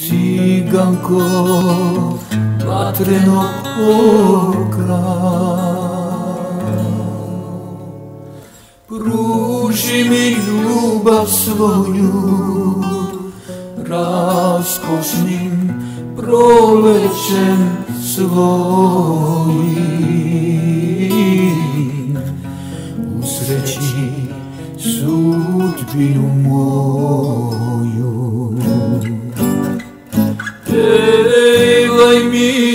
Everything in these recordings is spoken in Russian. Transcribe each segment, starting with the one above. Ciganko, matreno oka. Pruži mi ljubav svoju, raskošnim prolećem svojim. Usreći sudbinu moju.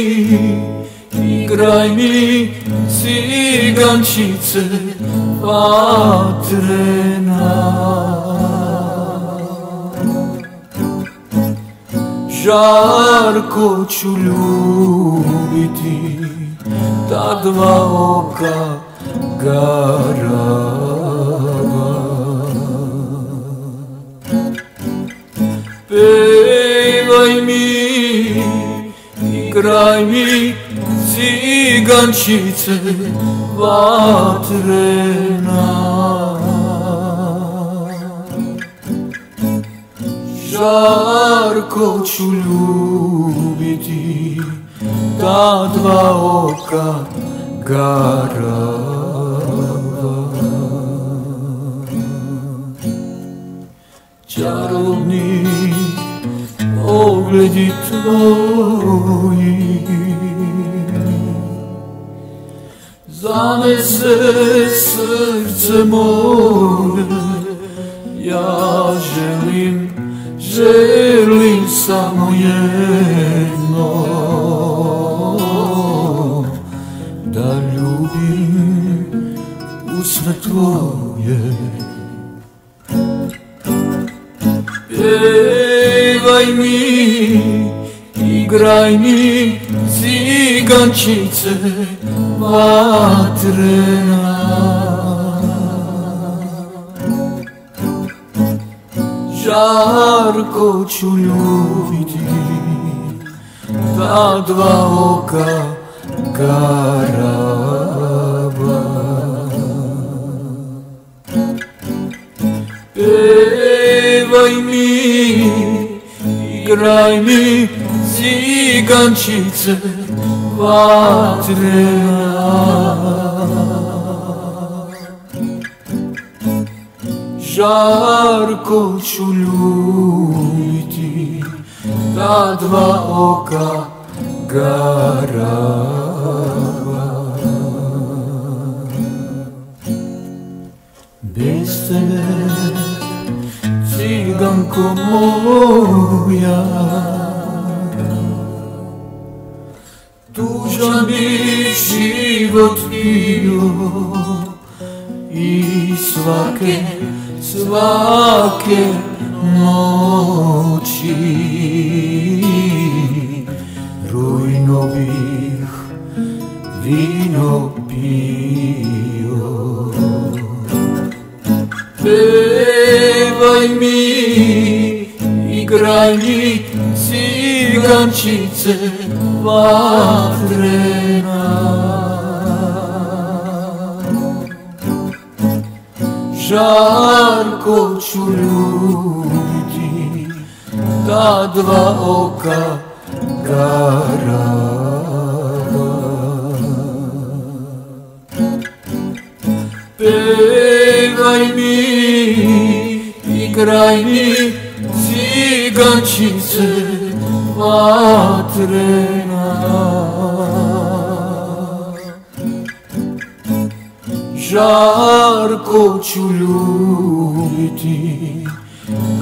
Играй ми, цыганщице, Ватрена. Жарко ću ljubiti ta dva oka gara. krajmi cigančice vatrena. Žarko ću ljubiti ta dva oka garava. Čarobni pogledi tvoji Zanese srce moje, Ja želim, želim samo jedno Da ljubim usne tvoje Yeah. пойми, играй ми зиганчице ватрена. Жарко чулювити, та два ока кара. grajni cigančice vatrena. Жарко ću ljubiti ta dva oka garava. Bez tebe moja Tužan bi život bio I svake, svake noći Rujno bih vino pio Pe пойми, играй ли цыганщице во время. Жарко чулюди, та два ока гора. Певай мир, krajni cigańczycy patrena. Żarko ciu ljubiti,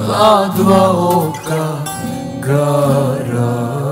ta dva oka gara.